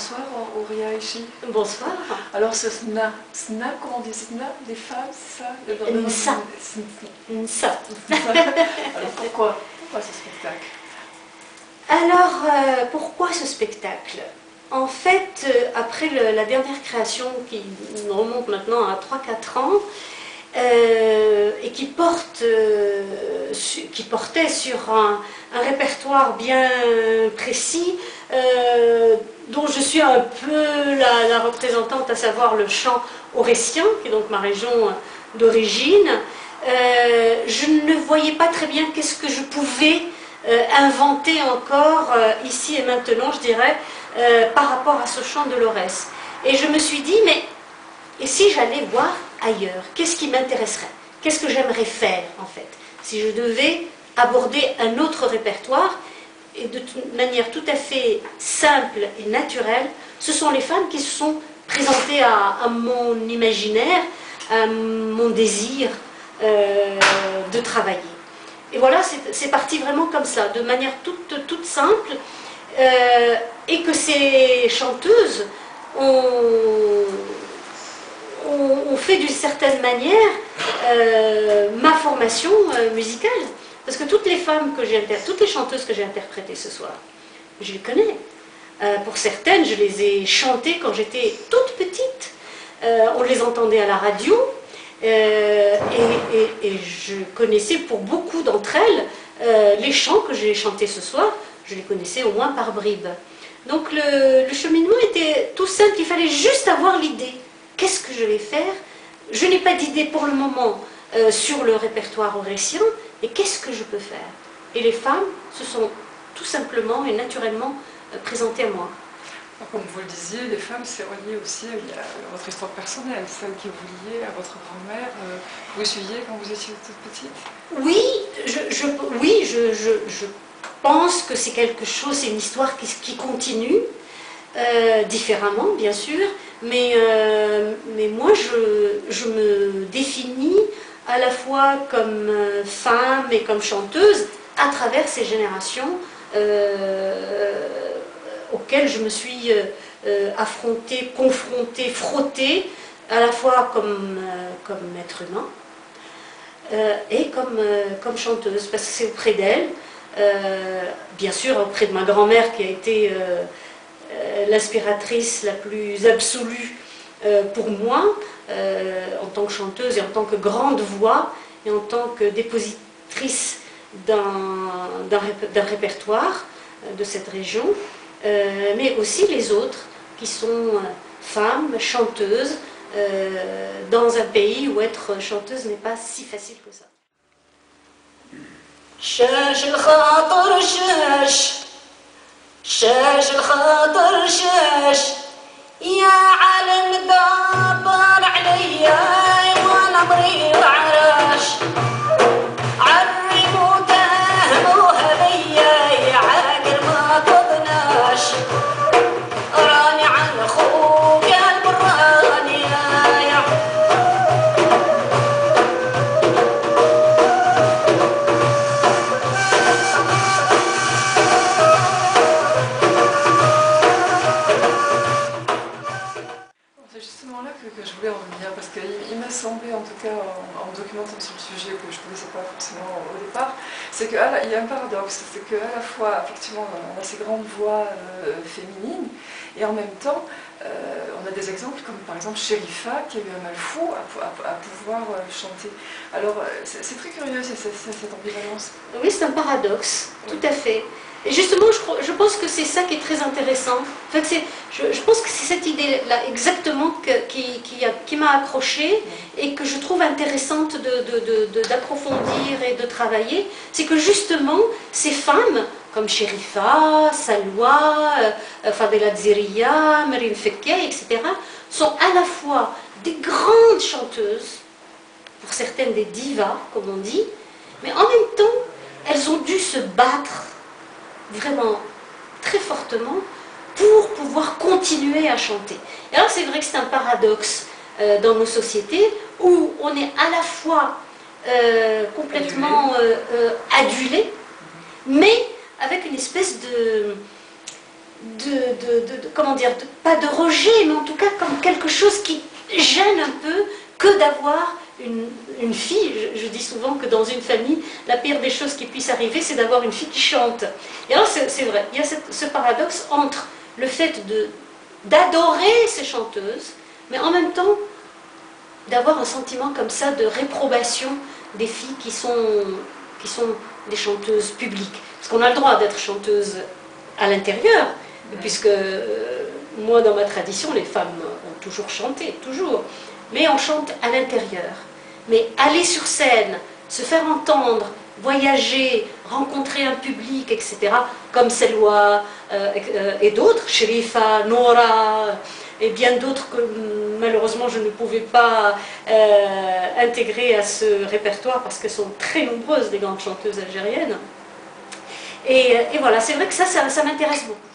bonsoir Auria ici. Bonsoir. Alors ce sna, sna, comment on dit sna, des femmes, c'est ça? Nsa. Nsa. Alors pourquoi, pourquoi ce spectacle? Alors euh, pourquoi ce spectacle? En fait, euh, après le- la dernière création qui remonte maintenant à 3-4 ans, euh, et qui, porte, euh, su- qui portait sur un, un répertoire bien précis, euh, dont je suis un peu la, représentante, à savoir le chant aurétien, qui est donc ma région d'origine. Euh, je ne voyais pas très bien qu'est-ce que je pouvais euh, inventer encore euh, ici et maintenant, je dirais, euh, par rapport à ce chant de l'Aurès. Et je me suis dit, mais et si j'allais voir ailleurs Qu'est-ce qui m'intéresserait? Qu'est-ce que j'aimerais faire en fait? Si je devais aborder un autre répertoire et de manière tout à fait simple et naturelle, ce sont les femmes qui se sont présentées à, mon imaginaire, à mon désir euh, de travailler. Et voilà, c'est parti vraiment comme ça, de manière toute, toute simple, euh, et que ces chanteuses ont, ont- fait d'une certaine manière euh, ma formation musicale. Parce que toutes les femmes que j'ai toutes les chanteuses que j'ai interprétées ce soir, je les connais. Euh, pour certaines, je les ai chantées quand j'étais toute petite. Euh, on les entendait à la radio. euh, et, je connaissais pour beaucoup d'entre elles les chants que j'ai chantés ce soir. Je les connaissais au moins par bribes. Donc le, cheminement était tout simple. Il fallait juste avoir l'idée. Qu'est-ce que je vais faire? Je n'ai pas d'idée pour le moment sur le répertoire aurétien. Et qu'est-ce que je peux faire? Et les femmes se sont tout simplement et naturellement euh, présentées à moi. Comme vous le disiez, les femmes, c'est relié aussi à, votre histoire personnelle, celle qui vous liait à votre grand-mère. euh, vous suiviez quand vous étiez toute petite? Oui, je, je- oui, je, je- je pense que c'est quelque chose, c'est une histoire qui, qui continue, euh, différemment bien sûr, mais, euh, mais moi je me définis à la fois comme euh, femme et comme chanteuse à travers ces générations euh, auxquelles je me suis euh, affrontée, confrontée, frottée, à la fois comme, être humain, et comme, comme chanteuse, parce que c'est auprès d'elle, bien sûr auprès de ma grand-mère qui a été l'inspiratrice la plus absolue euh, pour moi, euh, en tant que chanteuse et en tant que grande voix, et en tant que dépositrice d'un d'un rép- d'un répertoire euh, de cette région, euh, mais aussi les autres qui sont euh, femmes, chanteuses, euh, dans un pays où être chanteuse n'est pas si facile que ça. شاش الخاطر شاش شاش الخاطر شاش يا عالم دبر عليا وأنا ضرير pas forcément au départ, c'est qu'il y a un paradoxe, c'est qu'à la fois, effectivement, on a ces grandes voix euh, féminines, et en même temps, euh, on a des exemples comme par exemple Sherifa, qui a eu un mal fou à, pou- à- à pouvoir euh, chanter. Alors, c'est très curieux, cette ambivalence. Oui, c'est un paradoxe, tout à fait. Et justement, je, pense que c'est ça qui est très intéressant. Je, pense que c'est cette idée-là exactement qui, m'a accrochée et que je trouve intéressante d'approfondir et de travailler. C'est que justement, ces femmes, comme Sherifa, Salwa, euh, Fadela Ziriya, Marine Fekkeh, etc., sont à la fois des grandes chanteuses, pour certaines des divas, comme on dit, mais en même temps, elles ont dû se battre vraiment très fortement pour pouvoir continuer à chanter. Et alors c'est vrai que c'est un paradoxe euh, dans nos sociétés où on est à la fois euh, complètement euh, adulé, mais avec une espèce de, de, comment dire, pas de rejet, mais en tout cas comme quelque chose qui gêne un peu que d'avoir une, fille. Je, dis souvent que dans une famille, la pire des choses qui puissent arriver, c'est d'avoir une fille qui chante. Et alors c'est vrai, il y a ce paradoxe entre le fait d'adorer ces chanteuses, mais en même temps d'avoir un sentiment comme ça de réprobation des filles qui sont, qui sont des chanteuses publiques. Parce qu'on a le droit d'être chanteuse à l'intérieur, puisque euh, moi, dans ma tradition, les femmes ont toujours chanté, toujours. Mais on chante à l'intérieur. Mais aller sur scène, se faire entendre, voyager, rencontrer un public, etc., comme Selwa euh, euh, et d'autres, Sherifa, Nora, et bien d'autres que malheureusement je ne pouvais pas intégrer à ce répertoire parce qu'elles sont très nombreuses, les grandes chanteuses algériennes. Et, voilà, c'est vrai que ça, ça m'intéresse beaucoup.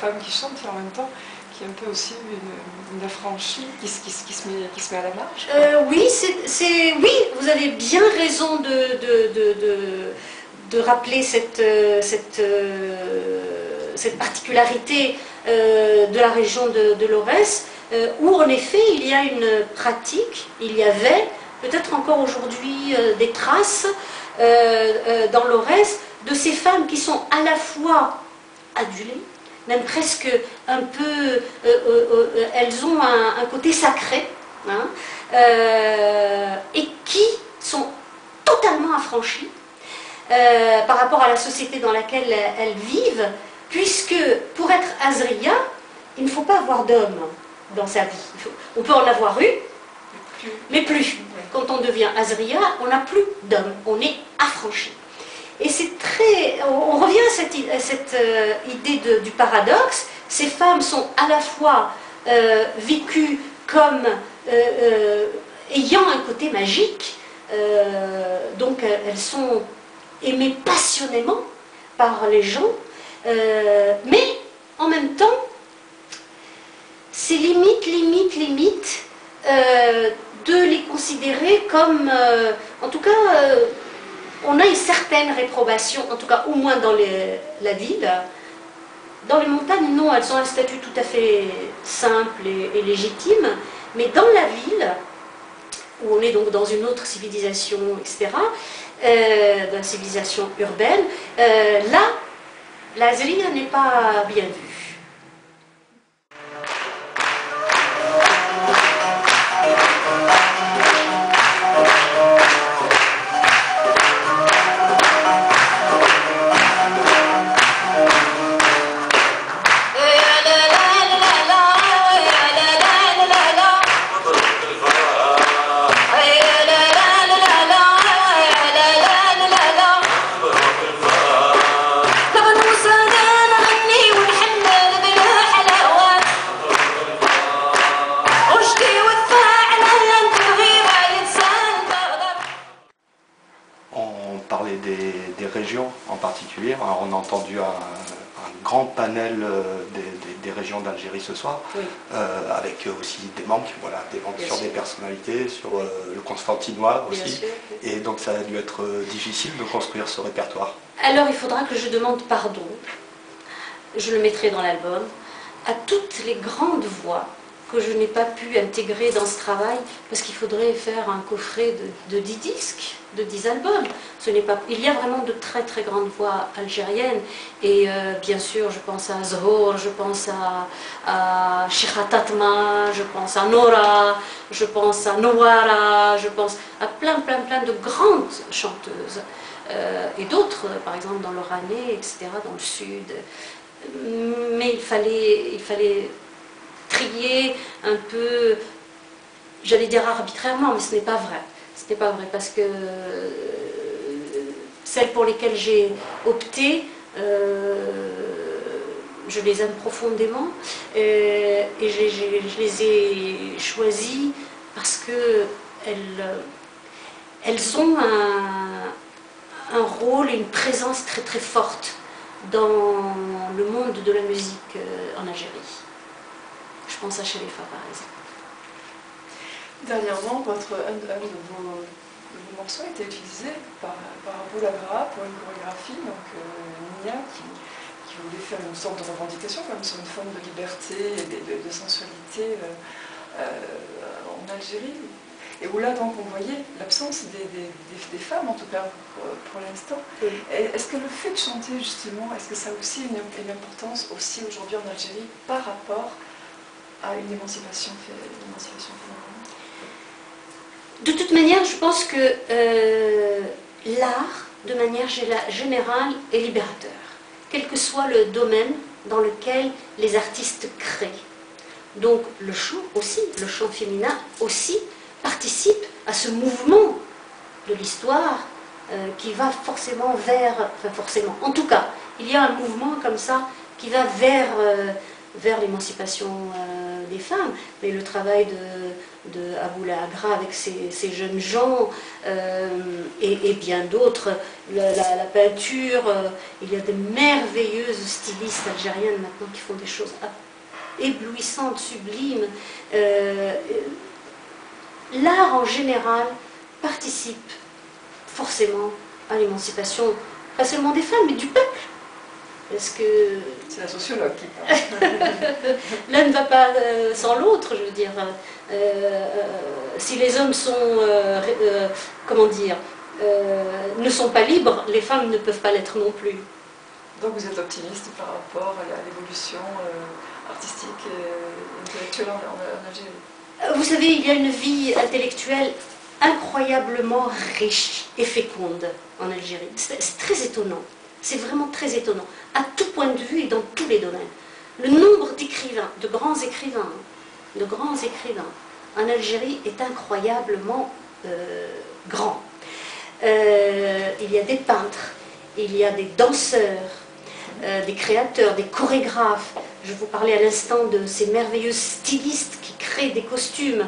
Femme qui chante et en même temps qui est un peu aussi une, affranchie, qui, se met, à la marge. Euh, oui, c'est, oui, vous avez bien raison de, rappeler cette, euh, euh, particularité de la région de, de l'Aurès, où en effet il y a une pratique, il y avait peut-être encore aujourd'hui des traces dans l'Aurès de ces femmes qui sont à la fois adulées, même presque un peu, euh, euh, euh, elles ont un, côté sacré, hein, et qui sont totalement affranchies par rapport à la société dans laquelle elles vivent, puisque pour être Azria, il ne faut pas avoir d'homme dans sa vie. on peut en avoir eu, mais plus. Quand on devient Azria, on n'a plus d'homme, on est affranchi. Et c'est très. On revient à cette, euh, idée du paradoxe. Ces femmes sont à la fois euh, vécues comme euh, ayant un côté magique, donc elles sont aimées passionnément par les gens, mais en même temps, c'est limite, limite, limite de les considérer comme, en tout cas, on a une certaine réprobation, en tout cas au moins dans la ville. Dans les montagnes, non, elles ont un statut tout à fait simple et, légitime, mais dans la ville, où on est donc dans une autre civilisation, etc., euh, dans la civilisation urbaine, euh, là, la n'est pas bien vue. Ce soir, euh, avec aussi des manques, voilà, des manques sur des personnalités, sur euh, le Constantinois aussi. Et donc ça a dû être difficile de construire ce répertoire. Alors il faudra que je demande pardon, je le mettrai dans l'album, à toutes les grandes voix que je n'ai pas pu intégrer dans ce travail parce qu'il faudrait faire un coffret de, de 10 disques, de 10 albums. Ce pas, il y a vraiment de très très grandes voix algériennes et euh, bien sûr je pense à Zhour, je pense à, à je pense à Nora, je pense à Nouara, je pense à plein plein plein de grandes chanteuses euh, et d'autres par exemple dans l'Oranais, etc., dans le sud. Mais il fallait, il fallait un peu j'allais dire arbitrairement, mais ce n'est pas vrai. Ce n'est pas vrai parce que celles pour lesquelles j'ai opté, je les aime profondément et je les ai choisies parce que elles, ont un, un, rôle et une présence très très forte dans le monde de la musique en Algérie. Pense à Khalifa par exemple. Dernièrement, votre, un, de, vos, morceaux a été utilisé par, par Boulagra pour une chorégraphie, donc euh, Nia, qui, voulait faire une sorte de revendication, comme sur une forme de liberté et de, sensualité euh, euh, en Algérie. Et où là, donc, on voyait l'absence des, femmes, en tout cas pour, l'instant. Est-ce que le fait de chanter, justement, est-ce que ça a aussi une, une importance aussi aujourd'hui en Algérie par rapport à une émancipation, féminine De toute manière, je pense que euh, l'art, de manière générale, est libérateur, quel que soit le domaine dans lequel les artistes créent. Donc le chant aussi, le chant féminin aussi, participe à ce mouvement de l'histoire euh, qui va forcément vers, enfin forcément, en tout cas, il y a un mouvement comme ça qui va vers, euh, vers l'émancipation des femmes, mais le travail de, Aboula Agra avec ces, jeunes gens euh, et, bien d'autres, la, peinture, euh, il y a de merveilleuses stylistes algériennes maintenant qui font des choses éblouissantes, sublimes. Euh, l'art en général participe forcément à l'émancipation, pas seulement des femmes, mais du peuple. Parce que... C'est la sociologue qui parle. L'un ne va pas euh, sans l'autre, je veux dire. Euh, euh, si les hommes sont, comment dire, ne sont pas libres, les femmes ne peuvent pas l'être non plus. Donc vous êtes optimiste par rapport à l'évolution artistique et intellectuelle en Algérie? Vous savez, il y a une vie intellectuelle incroyablement riche et féconde en Algérie. C'est très étonnant. C'est vraiment très étonnant, à tout point de vue et dans tous les domaines. Le nombre d'écrivains, de grands écrivains, de grands écrivains en Algérie est incroyablement euh, grand. Euh, il y a des peintres, il y a des danseurs, euh, des créateurs, des chorégraphes. Je vous parlais à l'instant de ces merveilleux stylistes qui créent des costumes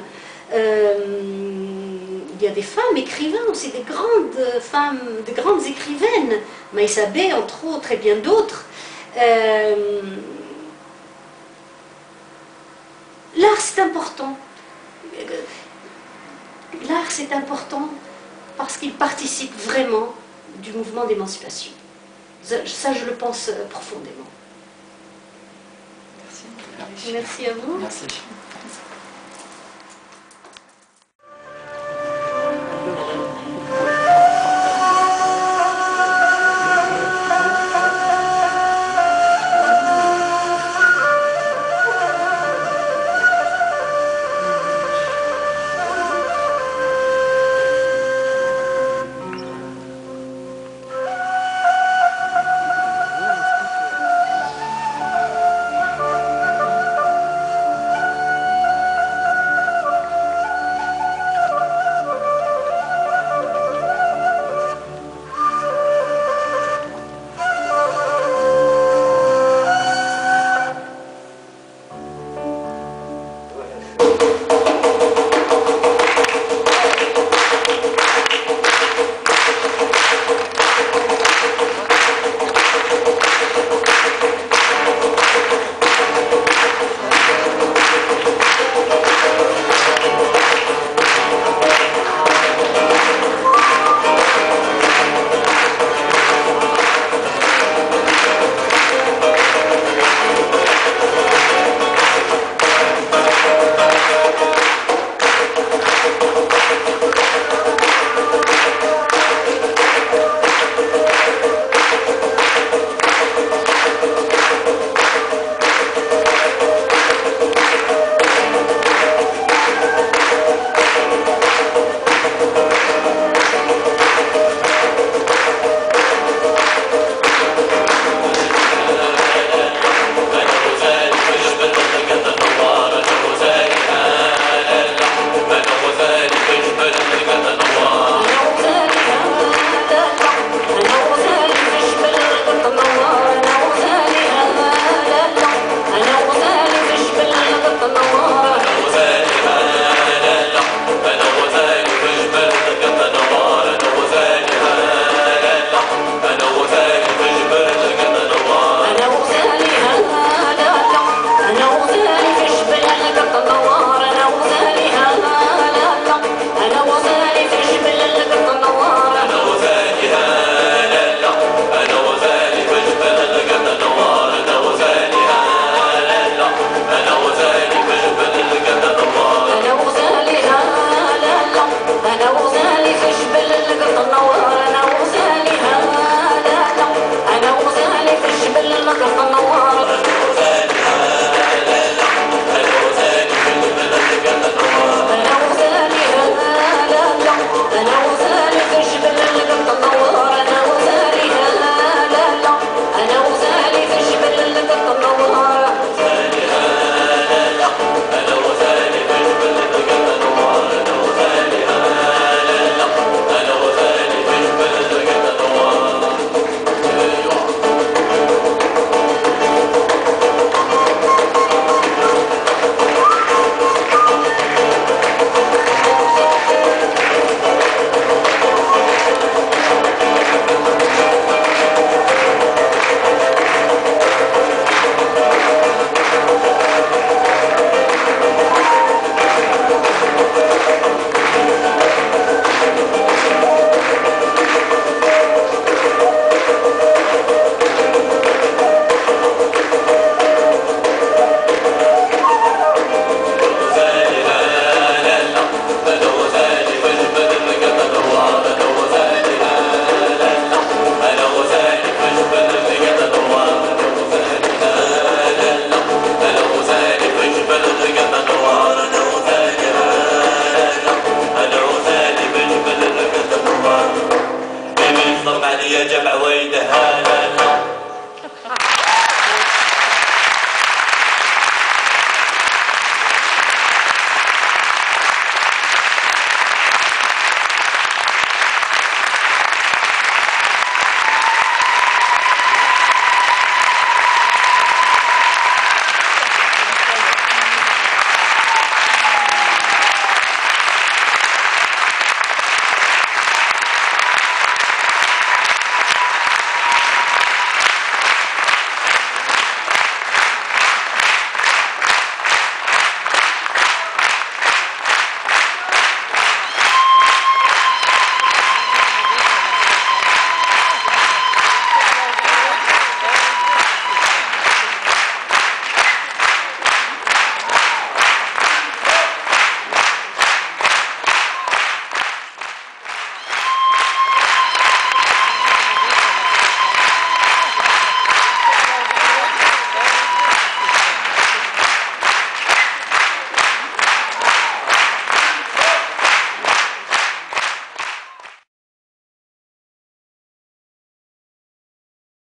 il y a des femmes écrivains aussi, des grandes femmes, des grandes écrivaines, Maïssa B entre autres et bien d'autres. Euh, l'art c'est important. L'art c'est important parce qu'il participe vraiment du mouvement d'émancipation. Ça, je le pense profondément. Merci. Merci à vous. Merci.